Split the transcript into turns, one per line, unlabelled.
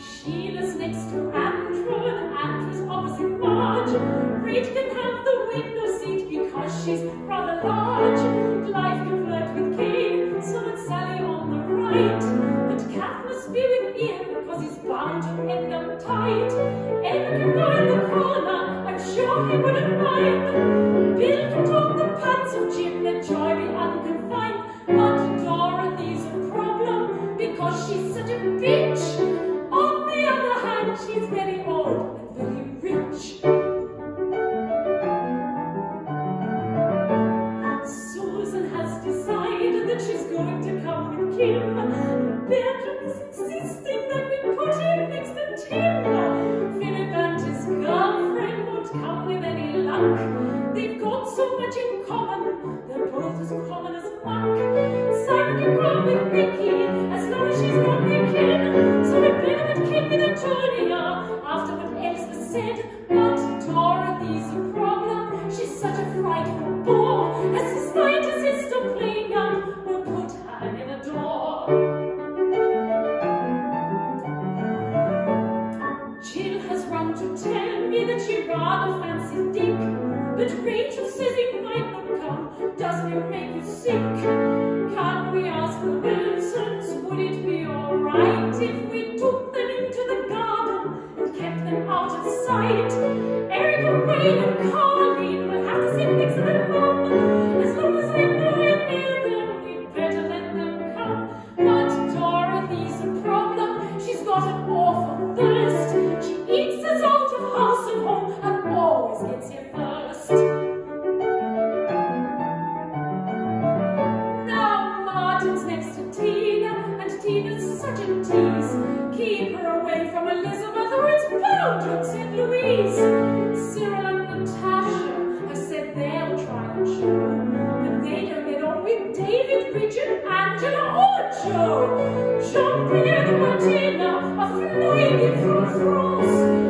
Sheila's next to Andrew, and Andrew's opposite Marge. Reed can have the window seat because she's rather large. Clive can flirt with Kay, so would Sally on the right. But Kath must be with Ian because he's bound to end up tight. Emma can go in the corner, I'm sure he wouldn't mind. Bill can talk the pants of Jim and Joy be unconfined. But Dorothy's a problem because she's such a big with Bertram that we put him next Tim. Philip and his girlfriend won't come with any luck. Has run to tell me that she rather fancies Dick, but Rachel says he might not come. Doesn't it make you sick? Can't we ask the Wilsons? Would it be all right if we took them into the garden and kept them out of sight? Eric and Wayne bound Louise. Cyril and Natasha have said they'll try and show, but they don't get on with David, Richard, Angela, or Joe. Jean-Pierre and Martina are flying in from